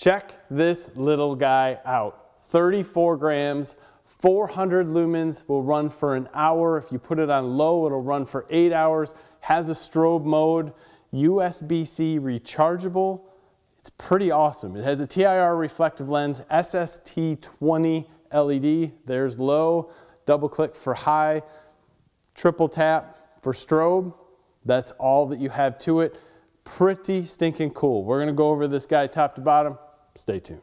Check this little guy out. 34 grams, 400 lumens, will run for an hour. If you put it on low, it'll run for eight hours. Has a strobe mode, USB-C rechargeable. It's pretty awesome. It has a TIR reflective lens, SST20 LED. There's low, double click for high, triple tap for strobe. That's all that you have to it. Pretty stinking cool. We're gonna go over this guy top to bottom. Stay tuned.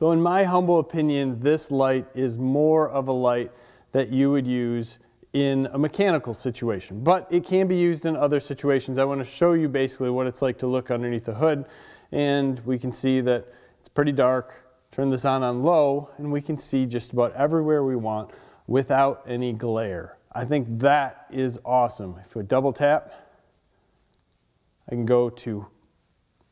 So in my humble opinion, this light is more of a light that you would use in a mechanical situation, but it can be used in other situations. I want to show you basically what it's like to look underneath the hood and we can see that it's pretty dark. Turn this on on low and we can see just about everywhere we want without any glare. I think that is awesome. If we double tap, I can go to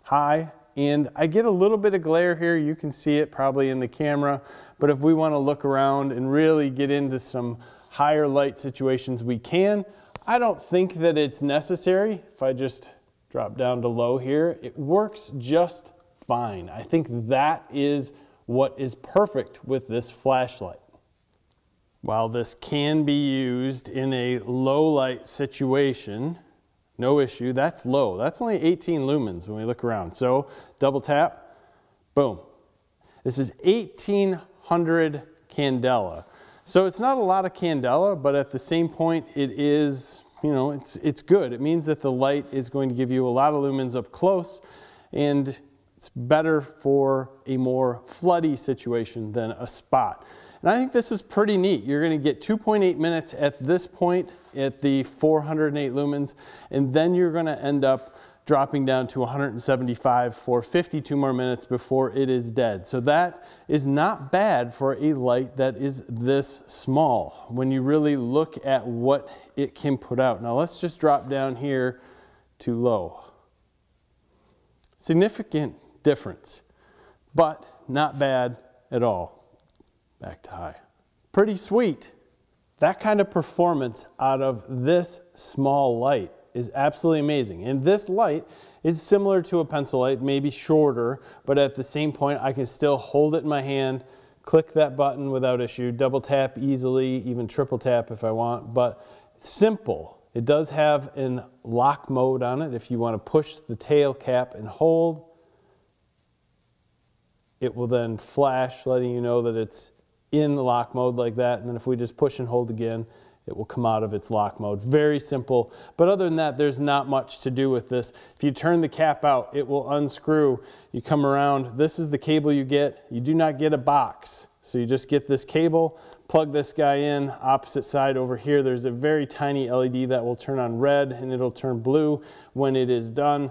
high and I get a little bit of glare here. You can see it probably in the camera. But if we want to look around and really get into some higher light situations, we can. I don't think that it's necessary. If I just drop down to low here, it works just fine. I think that is what is perfect with this flashlight. While this can be used in a low light situation, no issue. That's low. That's only 18 lumens when we look around. So double tap, boom. This is 1800 candela. So it's not a lot of candela, but at the same point, it is, you know, it's, it's good. It means that the light is going to give you a lot of lumens up close and it's better for a more floody situation than a spot. And I think this is pretty neat. You're going to get 2.8 minutes at this point at the 408 lumens, and then you're going to end up dropping down to 175 for 52 more minutes before it is dead. So that is not bad for a light that is this small when you really look at what it can put out. Now let's just drop down here to low. Significant difference, but not bad at all back to high. Pretty sweet. That kind of performance out of this small light is absolutely amazing. And this light is similar to a pencil light, maybe shorter, but at the same point I can still hold it in my hand, click that button without issue, double tap easily, even triple tap if I want, but simple. It does have an lock mode on it if you want to push the tail cap and hold. It will then flash letting you know that it's in lock mode like that. And then if we just push and hold again, it will come out of its lock mode. Very simple. But other than that, there's not much to do with this. If you turn the cap out, it will unscrew. You come around, this is the cable you get. You do not get a box. So you just get this cable, plug this guy in, opposite side over here, there's a very tiny LED that will turn on red and it'll turn blue when it is done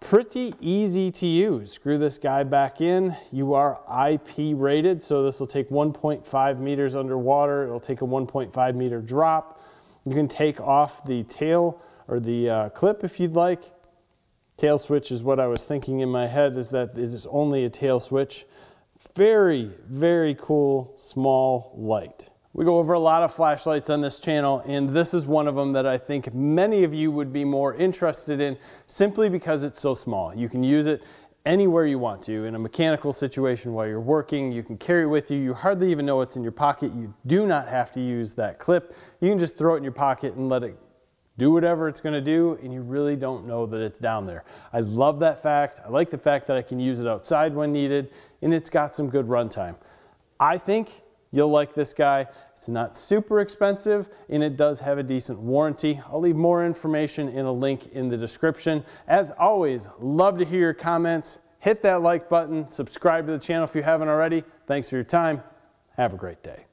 pretty easy to use. Screw this guy back in. You are IP rated, so this will take 1.5 meters underwater. It'll take a 1.5 meter drop. You can take off the tail or the uh, clip if you'd like. Tail switch is what I was thinking in my head is that it is only a tail switch. Very, very cool, small light. We go over a lot of flashlights on this channel and this is one of them that I think many of you would be more interested in simply because it's so small. You can use it anywhere you want to in a mechanical situation while you're working. You can carry it with you. You hardly even know what's in your pocket. You do not have to use that clip. You can just throw it in your pocket and let it do whatever it's going to do and you really don't know that it's down there. I love that fact. I like the fact that I can use it outside when needed and it's got some good runtime. I think You'll like this guy. It's not super expensive and it does have a decent warranty. I'll leave more information in a link in the description. As always, love to hear your comments. Hit that like button, subscribe to the channel if you haven't already. Thanks for your time. Have a great day.